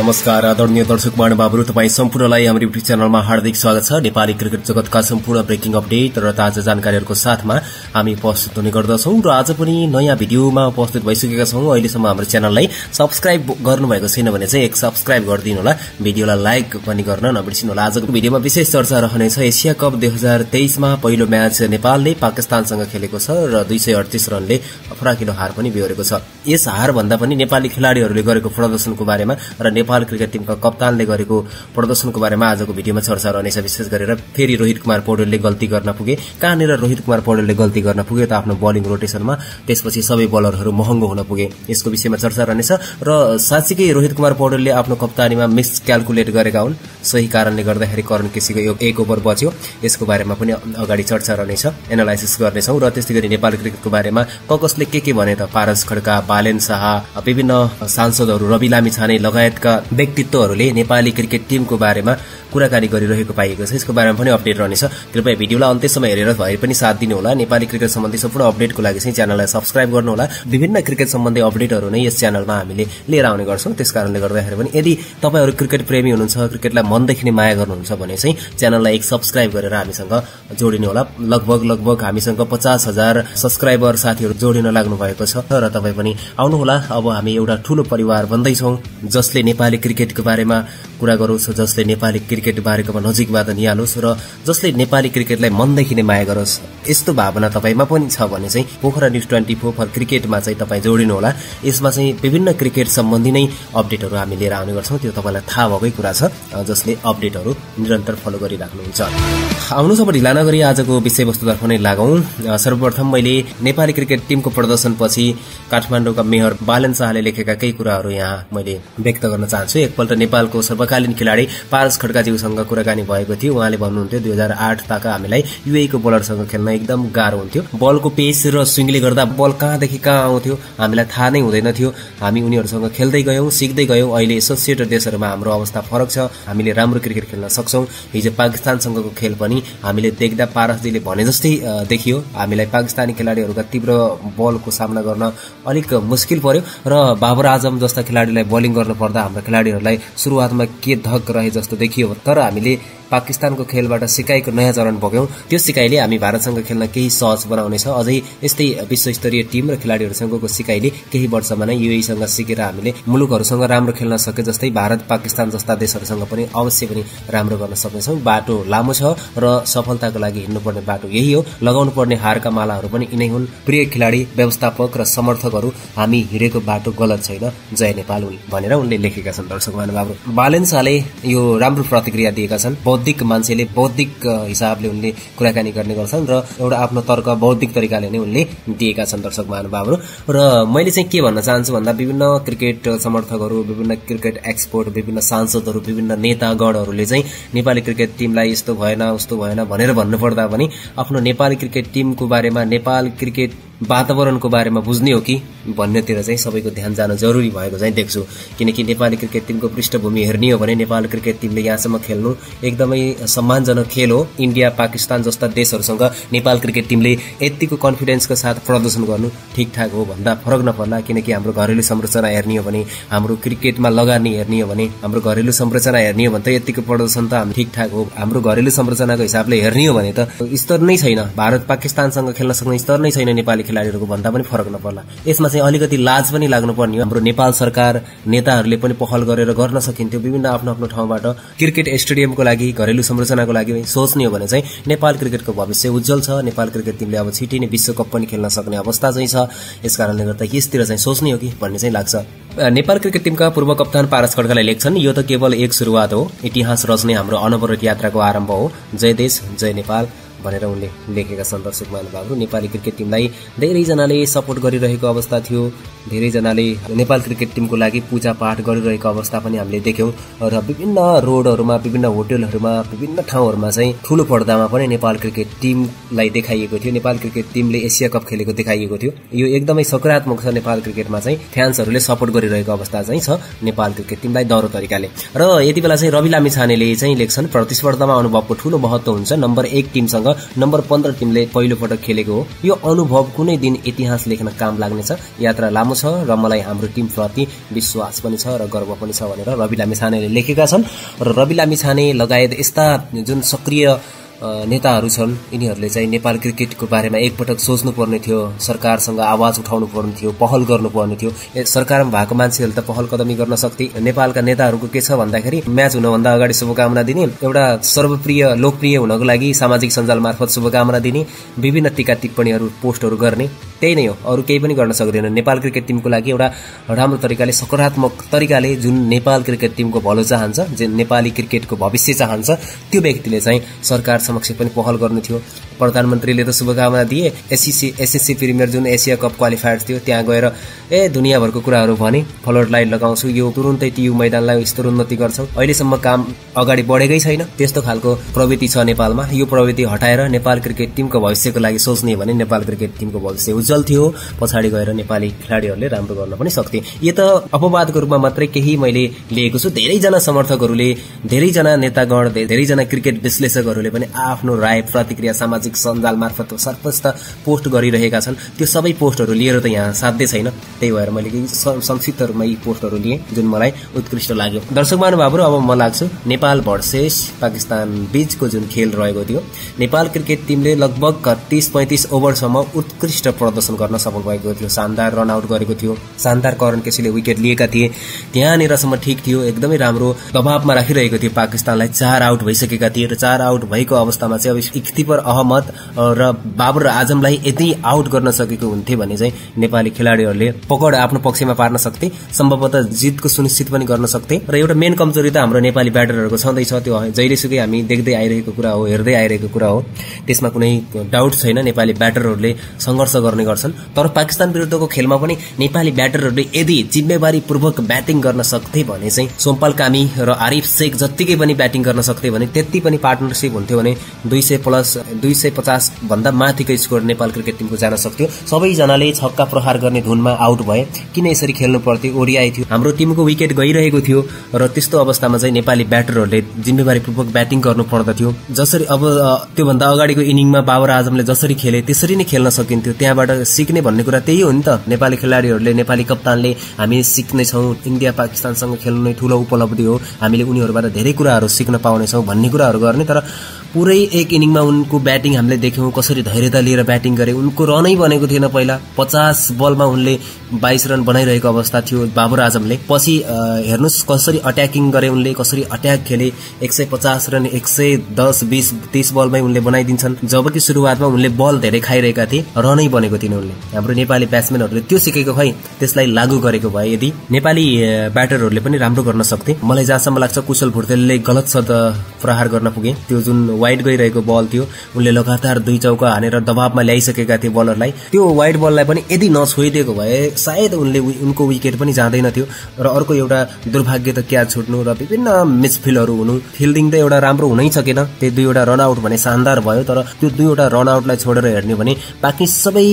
नमस्कार आदरणीय दर्शक महानुभावहरू तपाईँ सम्पूर्णलाई हाम्रो युट्युब च्यानलमा हार्दिक स्वागत छ। नेपाली क्रिकेट जगतका सम्पूर्ण ब्रेकिङ अपडेट र ताजा जानकारीहरूको साथमा हामी उपस्थित हुने गर्दछौं र आज पनि नयाँ भिडियोमा उपस्थित भइसकेका छौं। अहिलेसम्म हाम्रो च्यानललाई सब्सक्राइब गर्नुभएको छैन भने चाहिँ एक सब्सक्राइब गरिदिनु होला। भिडियोलाई लाइक पनि गर्न नबिर्सिनु होला। आजको भिडियोमा विशेष चर्चा रहनेछ। एसिया कप दुई हजार तेइसमा पहिलो म्याच नेपालले पाकिस्तानसँग खेलेको छ र दुई सय अडतिस रनले फराकिलो हार पनि बेहोरेको छ। यस हार भन्दा पनि नेपाली खेलाड़ीहरूले गरेको प्रदर्शनको बारेमा र नेपाल क्रिकेट टिमका कप्तानले गरेको प्रदर्शनको बारेमा आजको भिडियोमा चर्चा रहनेछ। विशेष गरेर फेरि रोहित कुमार पौडेलले गल्ती गर्न पुगे। कहाँनिर रोहित कुमार पौडेलले गल्ती गर्न पुगे त आफ्नो बलिङ रोटेसनमा? त्यसपछि सबै बलरहरू महँगो हुन पुगे। यसको विषयमा चर्चा रहनेछ र साँच्चीकै रोहित कुमार पौडेलले आफ्नो कप्तानीमा मिस क्यालकुलेट गरेका हुन्। सही कारणले गर्दाखेरि करण केसीको एक ओभर बच्यो। यसको बारेमा पनि अगाडि चर्चा रहनेछ एनालाइसिस गर्नेछौँ र त्यस्तै गरी नेपाल क्रिकेटको बारेमा क के के भने त? पारस खड्का बालेन शाह विभिन्न सांसदहरू रवि लामी छाने लगायतका व्यक्तित्वहरूले नेपाली क्रिकेट टिमको बारेमा कुराकानी गरिरहेको पाइएको छ। यसको बारेमा पनि अपडेट रहनेछ। कृपया भिडियोलाई अन्त्यसम्म हेरेर भए पनि साथ दिनुहोला। नेपाली क्रिकेट सम्बन्धी सम्पूर्ण अपडेटको लागि चाहिँ च्यानललाई सब्सक्राइब गर्नुहोला। विभिन्न क्रिकेट सम्बन्धी अपडेटहरू नै यस च्यानलमा हामीले लिएर आउने गर्छौँ। त्यस कारणले गर्दाखेरि पनि यदि तपाईँहरू क्रिकेट प्रेमी हुनुहुन्छ क्रिकेटलाई मनदेखि नै माया गर्नुहुन्छ भने चाहिँ च्यानललाई एक सब्सक्राइब गरेर हामीसँग जोडिनु होला लगभग लगभग हामीसँग पचास हजार सब्सक्राइबर साथीहरू जोडिन लाग्नु भएको छ। र तपाईँ पनि आउनुहोला। अब हामी एउटा ठूलो परिवार बन्दैछौँ जसले नेपाली क्रिकेटको बारेमा कुरा गरोस् जसले नेपाली क्रिकेट बारेकोमा नजिकबाट निहालोस् र जसले नेपाली क्रिकेटलाई मनदेखि नै माया गरोस् यस्तो भावना तपाईँमा पनि छ भने चाहिँ Pokhara news twenty four for क्रिकेटमा चाहिँ तपाईँ जोडिनुहोला। यसमा चाहिँ विभिन्न क्रिकेट सम्बन्धी नै अपडेटहरू हामी लिएर आउने गर्छौँ। त्यो तपाईँलाई थाहा भएकै कुरा छ जसले अपडेटहरू निरन्तर फलो गरिराख्नुहुन्छ। आउनुहोस् अब ढिला नगरी आजको विषयवस्तुतर्फ नै लागौं। सर्वप्रथम मैले नेपाली क्रिकेट टिमको प्रदर्शनपछि काठमाडौँका मेयर बालन शाहले लेखेका केही कुराहरू यहाँ मैले व्यक्त गर्न चाहन्छु। एकपल्ट नेपालको सर्वकालीन खेलाडी पारस खड्काज्यूसँग कुराकानी भएको थियो। उहाँले भन्नुहुन्थ्यो दुई हजार आठ ताका हामीलाई युएको बलरसँग खेल्न एकदम गाह्रो हुन्थ्यो। बलको पेस र स्विङले गर्दा बल कहाँदेखि कहाँ आउँथ्यो हामीलाई थाहा नै हुँदैन थियो। हामी उनीहरूसँग खेल्दै गयौँ सिक्दै गयौँ। अहिले एसोसिएटेड देशहरूमा हाम्रो अवस्था फरक छ। हामीले राम्रो क्रिकेट खेल्न सक्छौँ। हिजो पाकिस्तानसँगको खेल पनि हामीले देख्दा पारसजीले भने जस्तै देखियो। हामीलाई पाकिस्तानी खेलाडीहरूका तीव्र बलको सामना गर्न अलिक मुस्किल पर्यो। र बाबर आजम जस्ता खेलाडीलाई बलिङ गर्नु पर्दा हाम्रो खेलाडीहरूलाई सुरुवातमा के धक रहे जस्तो देखियो तर हामीले पाकिस्तानको खेलबाट सिकाइको नयाँ चरण भोग्यौँ त्यो सिकाइले हामी भारतसँग खेल्न केही सहज बनाउनेछ। अझै यस्तै विश्वस्तरीय टिम र खेलाडीहरूसँगको सिकाइले केही वर्षमा नै युएसँग सिकेर हामीले मुलुकहरूसँग राम्रो खेल्न सके जस्तै भारत पाकिस्तान जस्ता देशहरूसँग पनि अवश्य पनि राम्रो गर्न सक्नेछौँ। बाटो लामो छ र सफलताको लागि हिँड्नुपर्ने बाटो यही हो। लगाउनु पर्ने हारका मालाहरू पनि यिनै हुन्। प्रिय खेलाडी व्यवस्थापक र समर्थकहरू हामी हिँडेको बाटो गलत छैन। जय नेपाल भनेर उनले लेखेका छन्। दर्शक महानुभावहरू बालेन शाहले यो राम्रो प्रतिक्रिया दिएका छन्। बौद्धिक मान्छेले बौद्धिक हिसाबले उनले कुराकानी गर्ने गर्छन् र एउटा आफ्नो तर्क बौद्धिक तरिकाले नै उनले दिएका छन् दर्शक महानुभावहरू। र मैले चाहिँ के भन्न चाहन्छु भन्दा विभिन्न क्रिकेट समर्थकहरू विभिन्न क्रिकेट एक्सपर्ट विभिन्न सांसदहरू विभिन्न नेतागणहरूले चाहिँ नेपाली क्रिकेट टिमलाई यस्तो भएन उस्तो भएन भनेर भन्नुपर्दा पनि आफ्नो नेपाली क्रिकेट टिमको बारेमा नेपाल क्रिकेट वातावरणको बारेमा बुझ्ने हो कि? भन्नेतिर चाहिँ सबैको ध्यान जान जरुरी भएको चाहिँ देख्छु। किनकि नेपाली क्रिकेट टिमको पृष्ठभूमि हेर्ने हो भने नेपाल क्रिकेट टिमले यहाँसम्म खेल्नु एकदमै सम्मानजनक खेल हो। इन्डिया पाकिस्तान जस्ता देशहरूसँग नेपाल क्रिकेट टिमले यतिको कन्फिडेन्सको साथ प्रदर्शन गर्नु ठिकठाक हो भन्दा फरक नपर्ला। किनकि हाम्रो घरेलु संरचना हेर्ने हो भने हाम्रो क्रिकेटमा लगानी हेर्ने हो भने हाम्रो घरेलु संरचना हेर्ने हो भने त यतिको प्रदर्शन त हामी ठिकठाक हो। हाम्रो घरेलु संरचनाको हिसाबले हेर्ने हो भने त स्तर नै छैन। भारत पाकिस्तानसँग खेल्न सक्ने स्तर नै छैन नेपाली खेलाडीहरूको भन्दा पनि फरक नपर्ला। यसमा चाहिँ अलिकति लाज पनि लाग्नुपर्ने हो। हाम्रो नेपाल सरकार नेताहरूले पनि पहल गरेर गर्न सकिन्थ्यो विभिन्न आफ्नो आफ्नो ठाउँबाट। क्रिकेट स्टेडियमको लागि घरेलु संरचनाको लागि सोच्ने हो भने चाहिँ नेपाल क्रिकेटको भविष्य उज्जवल छ। नेपाल क्रिकेट टिमले अब छिटै नै विश्वकप पनि खेल्न सक्ने अवस्था चाहिँ छ। यस कारणले गर्दा यसतिर चाहिँ सोच्ने हो कि भन्ने चाहिँ लाग्छ। नेपाल क्रिकेट टिमका पूर्व कप्तान पारस खड्काले लेख्छन् यो त केवल एक शुरूआत हो। इतिहास रच्ने हाम्रो अनवरत यात्राको आरम्भ हो। जय देश जय नेपाल। भनेर उनले लेखेका छन् दर्शक महानुभावहरू नेपाली क्रिकेट टिमलाई धेरैजनाले सपोर्ट गरिरहेको अवस्था थियो। धेरैजनाले नेपाल क्रिकेट टिमको लागि पूजापाठ गरिरहेको अवस्था पनि हामीले देख्यौँ र विभिन्न रोडहरूमा विभिन्न होटेलहरूमा विभिन्न ठाउँहरूमा चाहिँ ठूलो पर्दामा पनि नेपाल क्रिकेट टिमलाई देखाइएको थियो। नेपाल क्रिकेट टिमले एसिया कप खेलेको देखाइएको थियो। यो एकदमै सकारात्मक छ नेपाल क्रिकेटमा चाहिँ। फ्यान्सहरूले सपोर्ट गरिरहेको अवस्था चाहिँ छ नेपाल क्रिकेट टिमलाई दौरो तरिकाले। र यति बेला चाहिँ रवि लामी छानेले चाहिँ लेख्छन् प्रतिस्पर्धामा अनुभवको ठूलो महत्व हुन्छ। नम्बर एक टिमसँग नम्बर पन्ध्र टिमले पहिलो पटक खेलेको हो। यो अनुभव कुनै दिन इतिहास लेख्न काम लाग्नेछ। यात्रा लामो छ र मलाई हाम्रो टिमप्रति विश्वास पनि छ र गर्व पनि छ भनेर रवि लामिछानेले लेखेका छन्। र रवि लामिछाने लगायत यस्ता जुन सक्रिय नेताहरू छन्। यिनीहरूले चाहिँ नेपाल क्रिकेटको बारेमा एकपटक सोच्नु पर्ने थियो सरकारसँग आवाज उठाउनु पर्ने थियो पहल गर्नुपर्ने थियो। सरकारमा भएको मान्छेहरूले त पहल कदमी गर्न सक्थे। नेपालका नेताहरूको के छ भन्दाखेरि म्याच हुनभन्दा अगाडि शुभकामना दिने एउटा सर्वप्रिय लोकप्रिय हुनको लागि सामाजिक सञ्जाल मार्फत शुभकामना दिने विभिन्न टिका टिप्पणीहरू पोस्टहरू गर्ने त्यही नै हो। अरू केही पनि गर्न सक्दैन। नेपाल क्रिकेट टिमको लागि एउटा राम्रो तरिकाले सकारात्मक तरिकाले जुन नेपाल क्रिकेट टिमको भलो चाहन्छ जुन नेपाली क्रिकेटको भविष्य चाहन्छ त्यो व्यक्तिले चाहिँ सरकार समक्ष पनि पहल गर्नु थियो। प्रधानमन्त्रीले त शुभकामना दिए। एससिसी एसएससी प्रिमियर जुन एसिया कप क्वालिफायर थियो त्यहाँ गएर ए दुनियाँभरको कुराहरू भने फलोट लाइट लगाउँछु। यो तुरुन्तै टियु मैदानलाई यस्तो उन्नति गर्छौँ। अहिलेसम्म काम अगाडि बढेकै छैन। त्यस्तो खालको प्रवृत्ति छ नेपालमा। यो प्रवृत्ति हटाएर नेपाल क्रिकेट टिमको भविष्यको लागि सोच्ने भने नेपाल क्रिकेट टिमको भविष्य उज्जवल थियो पछाडि गएर नेपाली खेलाडीहरूले राम्रो गर्न पनि सक्थे। यो त अपवादको रूपमा मात्रै केही मैले लिएको छु। धेरैजना समर्थकहरूले धेरैजना नेतागण धेरैजना क्रिकेट विश्लेषकहरूले पनि आफ्नो राय प्रतिक्रिया सामाजिक सञ्जाल मार्फत सर्वस्त पोस्ट गरिरहेका छन्। त्यो सबै पोस्टहरू लिएर त यहाँ साध्य छैन। त्यही भएर मैले केही संक्षिप्त रूपमा यी पोस्टहरू लिएँ जुन मलाई उत्कृष्ट लाग्यो। दर्शक महानुभावहरू अब म लाग्छु नेपाल भर्सेस पाकिस्तान बीचको जुन खेल रहेको थियो नेपाल क्रिकेट टिमले लगभग तीस पैँतिस ओभरसम्म उत्कृष्ट प्रदर्शन गर्न सफल भएको थियो। शानदार रन आउट गरेको थियो। शानदार करण केसीले विकेट लिएका थिए। त्यहाँनिरसम्म ठिक थियो। एकदमै राम्रो दबावमा राखिरहेको थियो। पाकिस्तानलाई चार आउट भइसकेका थिए र चार आउट भएको अवस्थामा चाहिँ अब इख्तिपर अहमद र बाबर आजमलाई यदि आउट गर्न सकेको हुन्थे भने चाहिँ नेपाली खेलाडीहरूले पकड आफ्नो पक्षमा पार्न सक्थे। सम्भवतः जितको सुनिश्चित पनि गर्न सक्थे। र एउटा मेन कमजोरी त हाम्रो नेपाली ब्याटरहरूको छँदैछ। त्यो जहिलेसुकै हामी देख्दै आइरहेको कुरा हो हेर्दै आइरहेको कुरा हो। त्यसमा कुनै डाउट छैन। नेपाली ब्याटरहरूले सङ्घर्ष गर्ने गर्छन्। तर पाकिस्तान विरुद्धको खेलमा पनि नेपाली ब्याटरहरूले यदि जिम्मेवारी पूर्वक ब्याटिङ गर्न सक्थे भने चाहिँ सोमपाल कामी र आरिफ शेख जत्तिकै पनि ब्याटिङ गर्न सक्थे भने त्यति पनि पार्टनरसिप हुन्थ्यो भने दुई सय प्लस दुई सय पचास भन्दा माथिको स्कोर नेपाल क्रिकेट टिमको जान सक्थ्यो। सबैजनाले छक्का प्रहार गर्ने धुनमा आउट भए किन यसरी खेल्नु पर्थ्यो ओडिआई थियो। हाम्रो टिमको विकेट गइरहेको थियो र त्यस्तो अवस्थामा चाहिँ नेपाली ब्याटरहरूले जिम्मेवारी पूर्वक ब्याटिङ गर्नु पर्दथ्यो। जसरी अब त्योभन्दा अगाडिको इनिङमा बाबर आजमले जसरी खेले त्यसरी नै खेल्न सकिन्थ्यो। त्यहाँबाट सिक्ने भन्ने कुरा त्यही हो नि त। नेपाली खेलाडीहरूले नेपाली कप्तानले हामी सिक्नेछौँ इन्डिया पाकिस्तानसँग खेल्नु नै ठुलो उपलब्धि हो। हामीले उनीहरूबाट धेरै कुराहरू सिक्न पाउनेछौँ भन्ने कुराहरू गर्ने तर पुरै एक इनिङमा उनको ब्याटिङ हामीले देख्यौँ कसरी धैर्यता लिएर ब्याटिङ गरे। उनको रनै बनेको थिएन पहिला। पचास बलमा उनले बाइस रन बनाइरहेको अवस्था थियो बाबर आजमले। पछि हेर्नुहोस् कसरी अट्याकिङ गरे उनले कसरी अट्याक खेले। एक सय पचास रन एक सय दस बिस तिस बलमै उनले बनाइदिन्छन्। जबकि सुरुवातमा उनले बल धेरै खाइरहेका थिए रनै बनेको थिएन उनले। हाम्रो नेपाली ब्याट्सम्यानहरूले त्यो सिकेको खै त्यसलाई लागू गरेको भए यदि नेपाली ब्याटरहरूले पनि राम्रो गर्न सक्थे। मलाई जहाँसम्म लाग्छ कुशल भुर्तेलले गलत शब्द प्रहार गर्न पुगे। त्यो जुन वाइड गइरहेको बल थियो। उनले लगातार दुई चौका हानेर दबावमा ल्याइसकेका थिए बलरलाई। त्यो वाइड बललाई पनि यदि नछोइदिएको भए सायद उनले उनको विकेट पनि जाँदैन थियो र अर्को एउटा दुर्भाग्य त क्या छुट्नु र विभिन्न मिसफिलहरू हुनु फिल्डिङ त एउटा राम्रो हुनै सकेन। त्यो दुईवटा रनआउट भने शानदार भयो तर त्यो दुईवटा रनआउटलाई छोडेर हेर्ने भने बाँकी सबै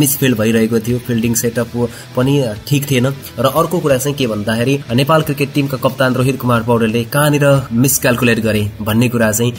मिसफिल भइरहेको थियो। फिल्डिङ सेटअप पनि ठिक थिएन। र अर्को कुरा चाहिँ के भन्दाखेरि नेपाल क्रिकेट टिमका कप्तान रोहित कुमार पौडेलले कहाँनिर मिसक्यालकुलेट गरे भन्ने कुरा चाहिँ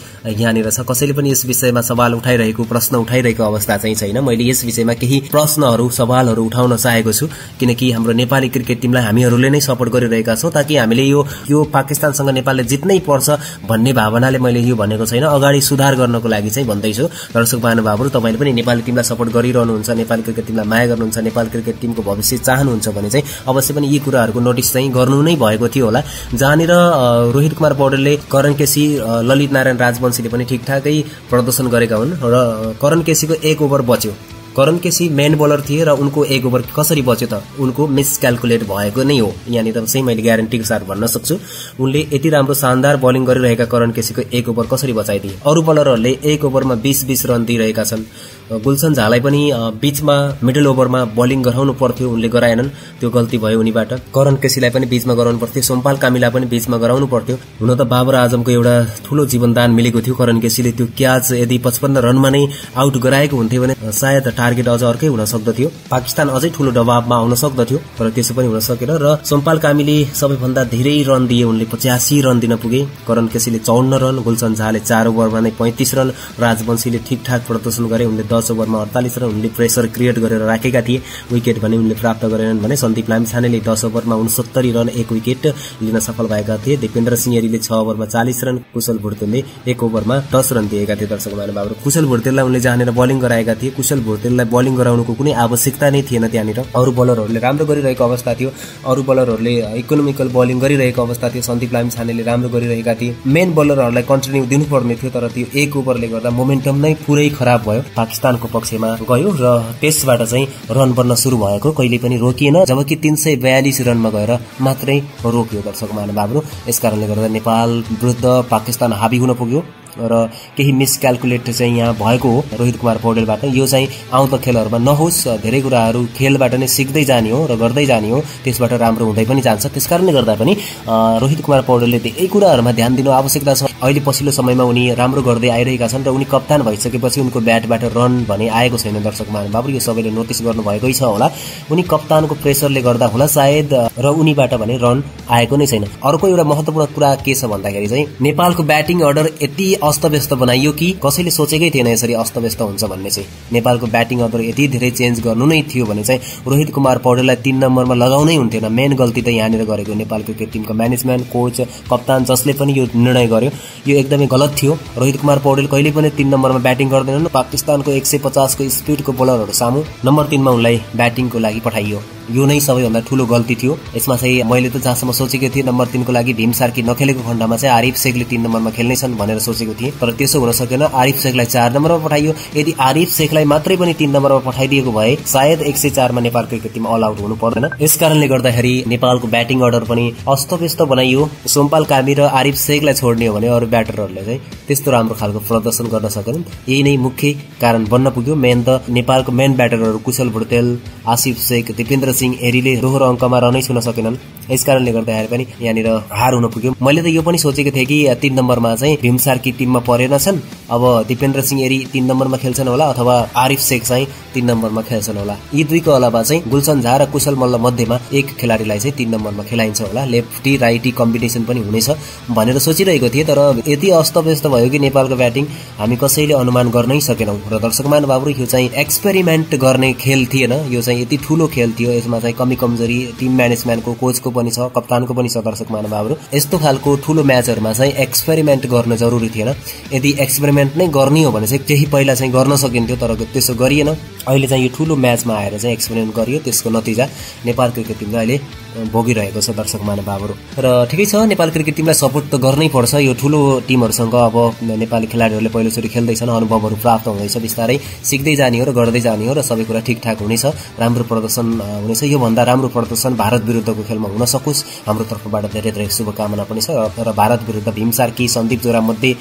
यहाँनिर छ। कसैले पनि यस विषयमा सवाल उठाइरहेको प्रश्न उठाइरहेको अवस्था चाहिँ छैन। मैले यस विषयमा केही प्रश्नहरू सवालहरू उठाउन चाहेको छु। किनकि हाम्रो नेपाली क्रिकेट टिमलाई हामीहरूले नै सपोर्ट गरिरहेका छौँ ताकि हामीले यो यो पाकिस्तानसँग नेपालले जित्नै पर्छ भन्ने भावनाले मैले यो भनेको छैन। अगाडि सुधार गर्नको लागि चाहिँ भन्दैछु दर्शक महानुभावहरू तपाईँले पनि नेपाली टिमलाई सपोर्ट गरिरहनुहुन्छ नेपाली क्रिकेट टिमलाई माया गर्नुहुन्छ नेपाली क्रिकेट टिमको भविष्य चाहनुहुन्छ भने चाहिँ अवश्य पनि यी कुराहरूको नोटिस चाहिँ गर्नु नै भएको थियो होला। जहाँनिर रोहित कुमार पौडेलले करण केसी ललित नारायण राजवंशीले ठिकठाकै प्रदर्शन गरेका हुन् र करण केसीको एक ओभर बच्यो। करण केसी मेन बोलर थिए र उनको एक ओभर कसरी बच्यो त उनको मिसक्यालकुलेट भएको नै हो। यहाँनिर चाहिँ मैले ग्यारेन्टीको साथ भन्न सक्छु। उनले यति राम्रो शानदार बलिङ गरिरहेका करण केसीको एक ओभर कसरी बचाइदिए? अरू बलरहरूले एक ओभरमा बिस बिस रन दिइरहेका छन्। गुलसन झालाई पनि बीचमा मिडल ओभरमा बलिङ गराउनु पर्थ्यो उनले गराएनन्। त्यो गल्ती भयो उनीबाट। करण केसीलाई पनि बीचमा गराउनु पर्थ्यो। सोमपाल कामिलाई पनि बीचमा गराउनु पर्थ्यो। हुन त बाबर आजमको एउटा ठूलो जीवनदान मिलेको थियो करण केसीले। त्यो क्याच यदि पचपन्न रनमा नै आउट गराएको हुन्थ्यो भने सायद टार्गेट अझ अर्कै हुन सक्दथ्यो। पाकिस्तान अझै ठूलो दबावमा आउन सक्दथ्यो तर त्यसो पनि हुन सकेन र सोमपाल कामीले सबैभन्दा धेरै रन दिए। उनले पचासी रन दिन पुगे। करण केसीले चौन्न रन गुलसन झाले चार ओभरमा नै पैंतिस रन राजवंशीले ठिकठाक प्रदर्शन गरे। उनले दस ओभरमा अडतालिस रन उनले प्रेसर क्रिएट गरेर राखेका थिए। विकेट भने उनले प्राप्त गरेनन् भने सन्दीप लामिछानेले दस ओभरमा उनसत्तरी रन एक विकेट लिन सफल भएका थिए। दिपेन्द्र सिंहरीले छ ओभरमा चालिस रन कुशल भुर्तेलले एक ओभरमा दस रन दिएका थिए। दर्शक महानुभावहरू कुशल भुर्तेललाई उनले जहाँनिर बलिङ गराएका थिए कुशल भुर्तेललाई बलिङ गराउनुको कुनै आवश्यकता नै थिएन त्यहाँनिर। अरू बलरहरूले राम्रो गरिरहेको अवस्था थियो। अरू बलरहरूले इकोनोमिकल बलिङ गरिरहेको अवस्था थियो। सन्दीप लामिछानेले राम्रो गरिरहेका थिए। मेन बलरहरूलाई कन्टिन्यू दिनुपर्ने थियो तर त्यो एक ओभरले गर्दा मोमेन्टम नै पुरै खराब भयो। पाकिस्तानको पक्षमा गयो र त्यसबाट चाहिँ रन बन्न सुरु भएको कहिले पनि रोकिएन जबकि तिन सय बयालिस रनमा गएर मात्रै रोकियो दर्शक महानुभावहरू। यसकारणले गर्दा नेपाल विरुद्ध पाकिस्तान हाबी हुन पुग्यो। र केही मिसक्यालकुलेट चाहिँ यहाँ भएको हो। रोहित कुमार पौडेलबाट यो चाहिँ आउँदो खेलहरूमा नहोस् धेरै कुराहरू खेलबाट नै सिक्दै जाने हो र गर्दै जाने हो। त्यसबाट राम्रो हुँदै पनि जान्छ। त्यस कारणले गर्दा पनि रोहित कुमार पौडेलले धेरै कुराहरूमा ध्यान दिनु आवश्यकता छ। अहिले पछिल्लो समयमा उनी राम्रो गर्दै आइरहेका छन् र उनी कप्तान भइसकेपछि उनको ब्याटबाट रन भने आएको छैन। दर्शक महानुभाव यो सबैले नोटिस गर्नुभएकै छ होला। उनी कप्तानको प्रेसरले गर्दा होला सायद र उनीबाट भने रन आएको नै छैन। अर्को एउटा महत्वपूर्ण कुरा के छ भन्दाखेरि चाहिँ नेपालको ब्याटिङ अर्डर यति अस्तव्यस्त बनाइयो कि कसैले सोचेकै थिएन यसरी अस्तव्यस्त हुन्छ भन्ने चाहिँ। नेपालको ब्याटिङ अर्डर यति धेरै चेन्ज गर्नु नै थियो भने चाहिँ रोहित कुमार पौडेललाई तीन नम्बरमा लगाउनै हुन्थेन। मेन गल्ती त यहाँनिर गरेको नेपाल क्रिकेट टिमको म्यानेजमेन्ट कोच कप्तान जसले पनि यो निर्णय गर्यो। यो एकदमै गलत थियो। रोहित कुमार पौडेल कहिले पनि तीन नम्बरमा ब्याटिङ गर्दैनन्। पाकिस्तानको एक सय पचासको स्पिडको बोलरहरू सामु नम्बर तिनमा उनलाई ब्याटिङको लागि पठाइयो। यो नै सबैभन्दा ठूलो गल्ती थियो। यसमा चाहिँ मैले त जहाँसम्म सोचेको थिएँ नम्बर तिनको लागि भीम सार्की नखेलेको खण्डमा चाहिँ आरिफ शेखले तीन नम्बरमा खेल्नेछन् भनेर सोचेको थिएँ तर त्यसो हुन सकेन। आरिफ शेखलाई चार नम्बरमा पठाइयो। यदि आरिफ शेखलाई मात्रै पनि तीन नम्बरमा पठाइदिएको भए सायद एक सय चारमा Nepal cricket team all out हुनु पर्दैन। यस कारणले गर्दाखेरि नेपालको ब्याटिङ अर्डर पनि अस्तव्यस्त बनाइयो। सोमपाल कामी र आरिफ शेखलाई छोड्ने हो भने अरू ब्याटरहरूले चाहिँ त्यस्तो राम्रो खालको प्रदर्शन गर्न सकेनन्। यही नै मुख्य कारण बन्न पुग्यो। मेन त नेपालको मेन ब्याटरहरू कुशल भुटेल आसिफ शेख दिपेन्द्र सिंह एरीले दोहोरो अङ्कमा रनै छुन सकेनन्। यस कारणले गर्दाखेरि पनि यहाँनिर हार हुन पुग्यो। मैले त यो पनि सोचेको थिएँ कि तीन नम्बरमा चाहिँ भीम सार्की टिममा परेनछन् अब दिपेन्द्र सिंह एरी तीन नम्बरमा खेल्छन् होला अथवा आरिफ शेख चाहिँ तीन नम्बरमा खेल्छन् होला। यी दुईको अलावा चाहिँ गुलसन झा र कुशल मल्ल मध्येमा एक खेलाडीलाई चाहिँ तीन नम्बरमा खेलाइन्छ होला। लेफ्टी राइटी कम्बिनेसन पनि हुनेछ भनेर सोचिरहेको थिएँ। तर यति अस्तव्यस्त भयो कि नेपालको ब्याटिङ हामी कसैले अनुमान गर्नै सकेनौँ। र दर्शक महानुभावहरू यो चाहिँ एक्सपेरिमेन्ट गर्ने खेल थिएन। यो चाहिँ यति ठुलो खेल थियो। यसमा चाहिँ कमी कमजोरी टिम म्यानेजमेन्टको कोचको पनि छ कप्तानको पनि छ दर्शक महानुभावहरू। यस्तो खालको ठुलो म्याचहरूमा चाहिँ एक्सपेरिमेन्ट गर्न जरुरी थिएन। यदि एक्सपेरिमेन्ट नै गर्ने हो भने चाहिँ केही पहिला चाहिँ गर्न सकिन्थ्यो तर त्यसो गरिएन। अहिले चाहिँ यो ठुलो म्याचमा आएर चाहिँ एक्सपेरिमेन्ट गरियो त्यसको नतिजा नेपाल क्रिकेट टिमले अहिले भोगिरहेको छ दर्शक महानुभावहरू र ठिकै छ नेपाल क्रिकेट टिमलाई सपोर्ट त गर्नै पर्छ। यो ठुलो टिमहरूसँग अब नेपाली खेलाडीहरूले पहिलोचोटि खेल्दैछन् अनुभवहरू प्राप्त हुँदैछ बिस्तारै। सिक्दै जाने हो र गर्दै जाने हो र सबै कुरा ठिकठाक हुनेछ राम्रो प्रदर्शन हुनेछ। योभन्दा राम्रो प्रदर्शन भारत विरुद्धको खेलमा हुन सकोस्। हाम्रो तर्फबाट धेरै धेरै शुभकामना पनि छ। र भारत विरुद्ध भीम सार्की सन्दीप जोरा मध्ये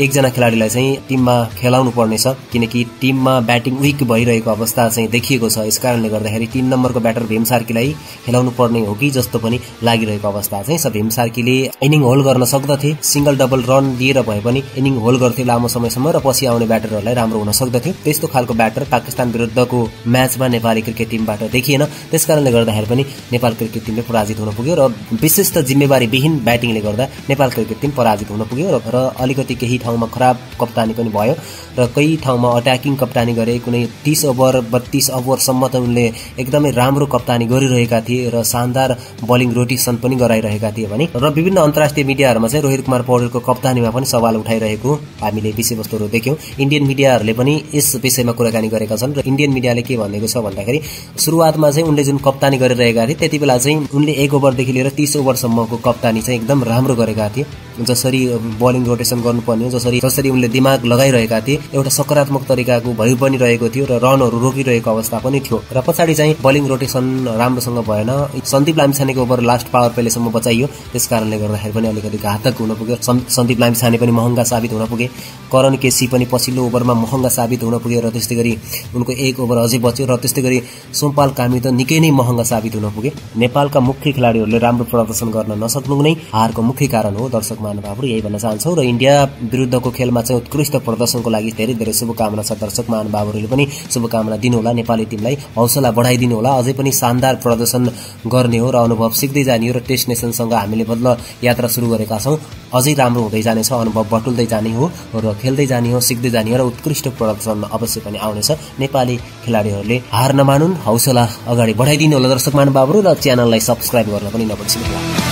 एकजना खेलाडीलाई चाहिँ टिममा खेलाउनु पर्नेछ किनकि टिममा ब्याटिङ विक भइरहेको अवस्था चाहिँ देखिएको छ। यस कारणले गर्दाखेरि तीन नम्बरको ब्याटर भीम सार्कीलाई खेलाउनु पर्ने हो कि जस्तो पनि लागिरहेको अवस्था चाहिँ सब भीम सार्कीले इनिङ होल्ड गर्न सक्दथे। सिंगल डबल रन दिएर भए पनि इनिङ होल्ड गर्थे लामो समयसम्म र पछि आउने ब्याटरहरूलाई राम्रो हुन सक्दथ्यो त्यस्तो खालको ब्याटर पाकिस्तान विरुद्धको म्याचमा नेपाली क्रिकेट टिमबाट देखिएन। त्यसकारणले गर्दाखेरि पनि नेपाल क्रिकेट टिमले पराजित हुन पुग्यो र विशेष त जिम्मेवारी विहीन ब्याटिङले गर्दा नेपाल क्रिकेट टिम पराजित हुन पुग्यो र अलिकति केही ठाउँमा खराब कप्तानी पनि भयो। र कही ठाउँमा अट्याकिङ कप्तानी गरे कुनै तीस ओभर बत्तीस ओभरसम्म त उनले एकदमै राम्रो कप्तानी गरिरहेका थिए र शानदार बलिङ रोटेसन पनि गराइरहेका थिए भने। र विभिन्न अन्तर्राष्ट्रिय मिडियाहरूमा चाहिँ रोहित कुमार पौडेलको कप्तानीमा पनि सवाल उठाइरहेको हामीले विषयवस्तुहरू देख्यौँ। इन्डियन मिडियाहरूले पनि यस विषयमा कुराकानी गरेका छन् र इन्डियन मिडियाले के भनेको छ भन्दाखेरि सुरुवातमा चाहिँ उनले जुन कप्तानी गरिरहेका थिए त्यति बेला चाहिँ उनले एक ओभरदेखि लिएर तीस ओभरसम्मको कप्तानी चाहिँ एकदम राम्रो गरेका थिए। जसरी बलिङ रोटेसन गर्नुपर्ने जसरी जसरी उनले दिमाग लगाइरहेका थिए एउटा सकारात्मक तरिकाको भइ पनि रहेको थियो र रन बलहरू रोकिरहेको अवस्था पनि थियो। र पछाडि चाहिँ बलिङ रोटेसन राम्रोसँग भएन। सन्दीप लामिछानेको ओभर लास्ट पावर प्लेसम्म बचाइयो। त्यस कारणले गर्दाखेरि पनि अलिकति घातक हुन पुग्यो। सन्दीप लामिछाने पनि महँगा साबित हुन पुगे। करण केसी पनि पछिल्लो ओभरमा महँगा साबित हुन पुग्यो र त्यस्तै गरी उनको एक ओभर अझै बच्यो र त्यस्तै गरी सोमपाल कामी त निकै नै महँगा साबित हुन पुगे। नेपालका मुख्य खेलाडीहरूले राम्रो प्रदर्शन गर्न नसक्नु नै हारको मुख्य कारण हो। दर्शक महानुभावहरू यही भन्न चाहन्छौँ र इन्डिया विरुद्धको खेलमा चाहिँ उत्कृष्ट प्रदर्शनको लागि धेरै धेरै शुभकामना छ। दर्शक महानुभावहरूले पनि शुभकामना दिनुहोला। नेपाली टिमलाई हौसला बढाइदिनु होला अझै पनि शानदार प्रदर्शन गर्ने हो र अनुभव सिक्दै जाने हो र टेस्ट नेसनसँग हामीले बदल यात्रा सुरु गरेका छौँ। अझै राम्रो हुँदै जानेछ अनुभव बटुल्दै जाने हो र खेल्दै जाने हो सिक्दै जाने हो र उत्कृष्ट प्रदर्शन अवश्य पनि आउनेछ। नेपाली खेलाडीहरूले हार नमानुन् हौसला अगाडि बढाइदिनु होला दर्शक महानुभावहरू र च्यानललाई सब्सक्राइब गर्न पनि नबिर्सिनु होला